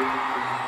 Música